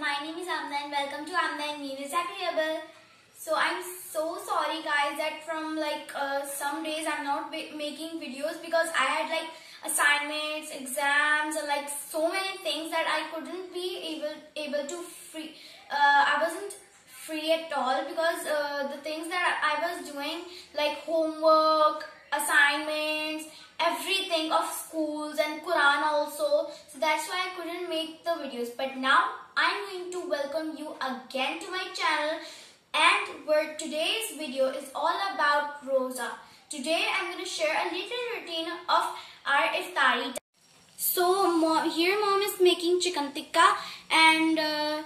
my name is Amna and welcome to Amna and Mino's Happy Bubble. So I'm so sorry guys that from like uh, some days I'm not making videos because I had like assignments, exams, and like so many things that I couldn't be able able to free. Uh, I wasn't free at all because uh, the things that I was doing like homework, assignments, everything of schools and Quran So that's why I couldn't make the videos. But now I'm going to welcome you again to my channel and where today's video is all about Rosa. Today I'm going to share a little routine of our iftari. So mom, here mom is making chicken tikka and uh,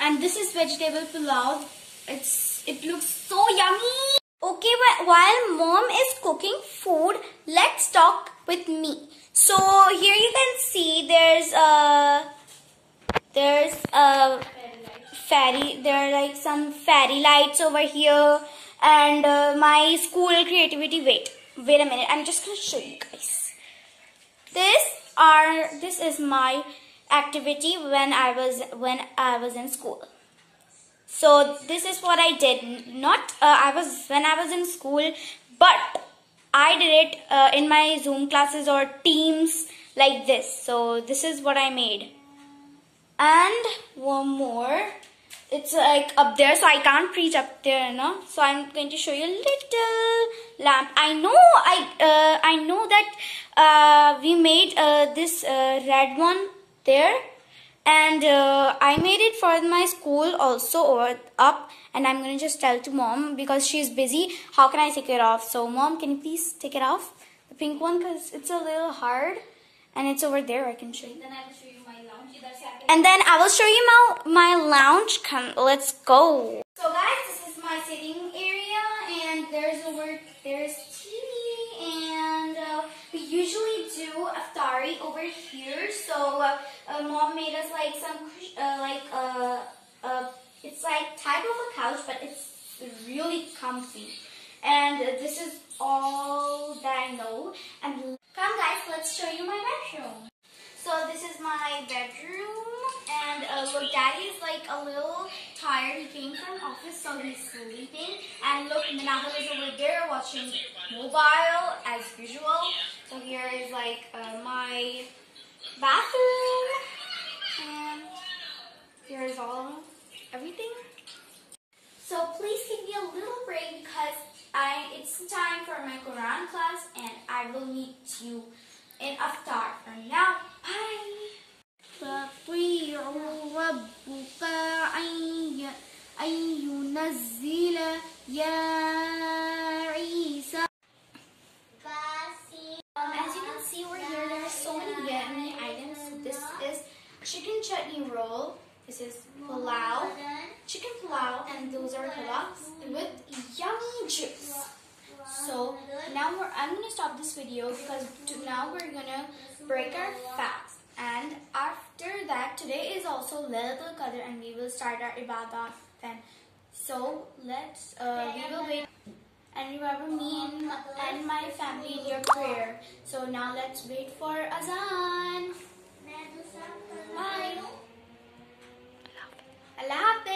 and this is vegetable pulao. It's it looks so yummy. Okay, while mom is cooking food, let's talk with me. So here there's a fairy. There are like some fairy lights over here, and uh, my school creativity. Wait, wait a minute. I'm just gonna show you guys. This are this is my activity when I was when I was in school. So this is what I did. Not uh, I was when I was in school, but I did it uh, in my Zoom classes or Teams like this. So this is what I made. And one more. It's like up there, so I can't reach up there, no. So I'm going to show you a little lamp. I know, I uh, I know that uh, we made uh, this uh, red one there and uh, I made it for my school also or up and I'm gonna just tell to mom because she's busy how can I take it off so mom can you please take it off the pink one because it's a little hard and it's over there I can show you. And then I will show you my lounge. And then I will show you my, my lounge. Come let's go. So guys this is my sitting area and there's a over there's TV and uh, we usually do iftari over here. So uh, uh, mom made us like some uh, like uh, uh, it's like type of a couch but it's really comfy. And this is all that I know. And come guys let's show you my bedroom so this is my bedroom and uh, look daddy is like a little tired he came from office so he's sleeping and look Minahal is over there watching mobile as usual so here is like uh, my bathroom. And here's all everything. So please give me a little break because I it's time for my Quran class and I will meet you in Iftar. For now, Ya Isa. Um, as you can see over here, there are so many Vietnamese items. This is chicken chutney roll. This is palau, chicken palau, and those are halaks with yummy chips. So now we're, I'm gonna stop this video because now we're gonna break our fast. And after that, today is also Lailatul Qadr, and we will start our ibadah then. So let's, uh, we will wait and remember me and, and my family in your prayer. So now let's wait for Azan. Bye. Allah